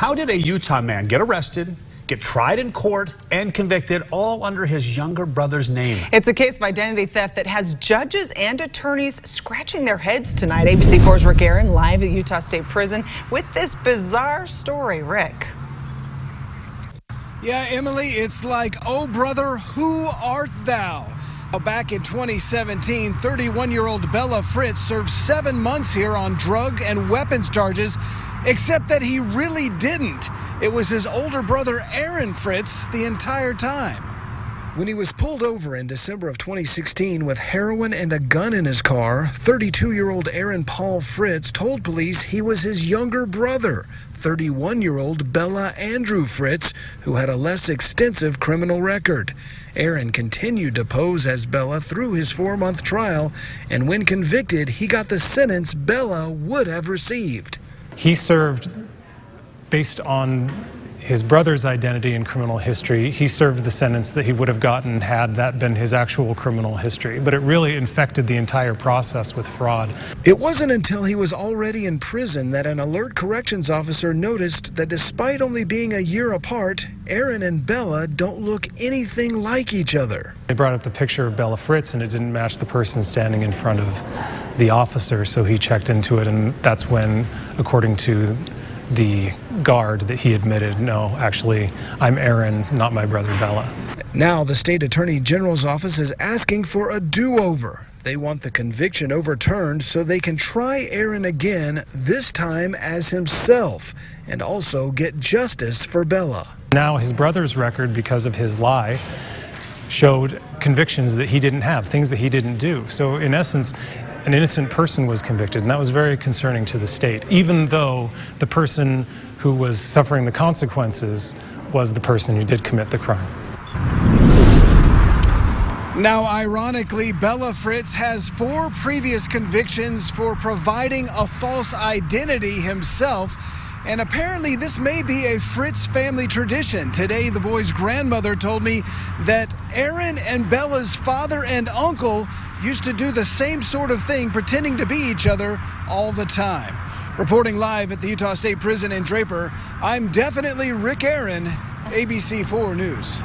How did a Utah man get arrested, get tried in court, and convicted all under his younger brother's name? It's a case of identity theft that has judges and attorneys scratching their heads tonight. ABC4's Rick Aaron live at Utah State Prison with this bizarre story. Rick. Yeah, Emily, it's like, oh brother, who art thou? Back in 2017, 31 year old Bella Fritz served seven months here on drug and weapons charges, except that he really didn't. It was his older brother, Aaron Fritz, the entire time. When he was pulled over in December of 2016 with heroin and a gun in his car, 32 year old Aaron Paul Fritz told police he was his younger brother, 31 year old Bella Andrew Fritz, who had a less extensive criminal record. Aaron continued to pose as Bella through his four month trial, and when convicted, he got the sentence Bella would have received. He served based on his brother's identity and criminal history, he served the sentence that he would have gotten had that been his actual criminal history. But it really infected the entire process with fraud. It wasn't until he was already in prison that an alert corrections officer noticed that despite only being a year apart, Aaron and Bella don't look anything like each other. They brought up the picture of Bella Fritz and it didn't match the person standing in front of the officer, so he checked into it, and that's when, according to the guard that he admitted, no, actually, I'm Aaron, not my brother Bella. Now, the state attorney general's office is asking for a do over. They want the conviction overturned so they can try Aaron again, this time as himself, and also get justice for Bella. Now, his brother's record, because of his lie, showed convictions that he didn't have, things that he didn't do. So, in essence, an innocent person was convicted, and that was very concerning to the state, even though the person who was suffering the consequences was the person who did commit the crime. Now, ironically, Bella Fritz has four previous convictions for providing a false identity himself. And apparently, this may be a Fritz family tradition. Today, the boy's grandmother told me that Aaron and Bella's father and uncle used to do the same sort of thing, pretending to be each other all the time. Reporting live at the Utah State Prison in Draper, I'm definitely Rick Aaron, ABC4 News.